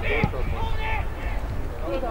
どうぞ。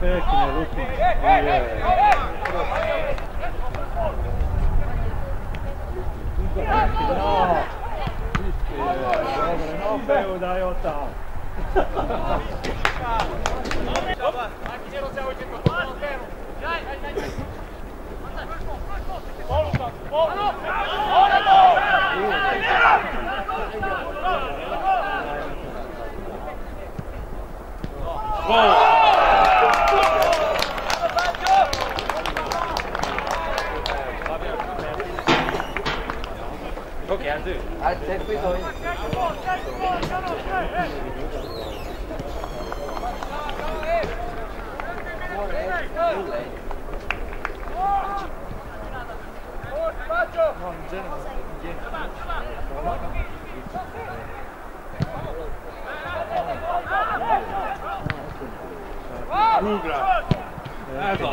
Pekne, ruky. No, dobre, no behu daj ho tam. Dobre, Maki, neroťahujte to. 이제는 이게 Rugra. Ez az.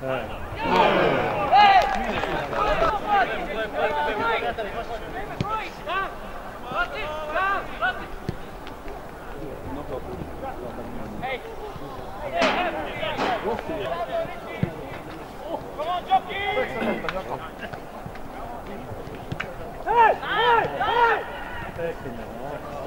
Hey! Hey! Hey! Hey! Hey!